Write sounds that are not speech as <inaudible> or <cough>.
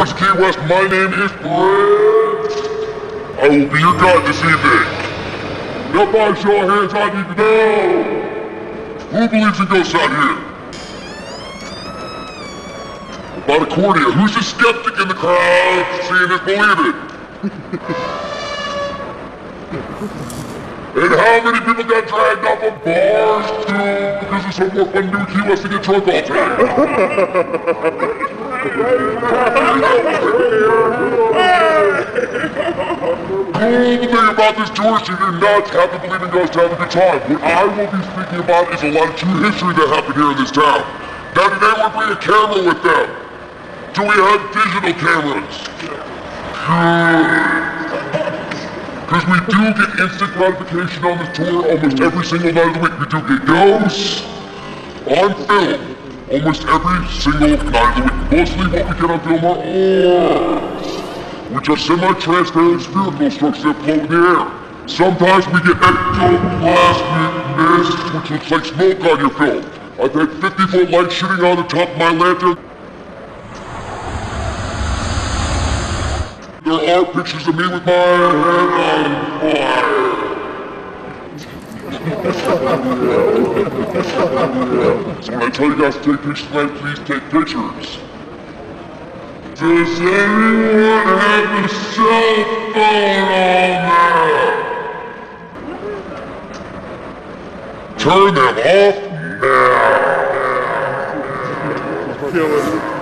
Key West. My name is Brad. I will be your guide this evening. Now, by show of hands, I need to know. Who believes in ghosts out here? About a quarter. Who's a skeptic in the crowd? Seeing is believing. <laughs> and how many people got dragged off of bars too because it's so more fun do Key West to get drunk all day? Cool thing about this tour is you do not have to believe in ghosts to have a good time. What I will be speaking about is a lot of true history that happened here in this town. Now today we're bringing a camera with them. Do we have digital cameras? Because we do get instant gratification on this tour almost every single night of the week. We do get ghosts on film almost every single night of the week. Mostly what we get on film are orbs which are semi-transparent spherical structures that float in the air. Sometimes we get ectoplasmic mist, which looks like smoke on your film. I've had 50-foot light shooting on the top of my lantern. There are pictures of me with my head on fire. so <laughs> when I tell you guys to take pictures tonight, please take pictures. Does anyone have a cell phone on there? Turn them off now. Kill it.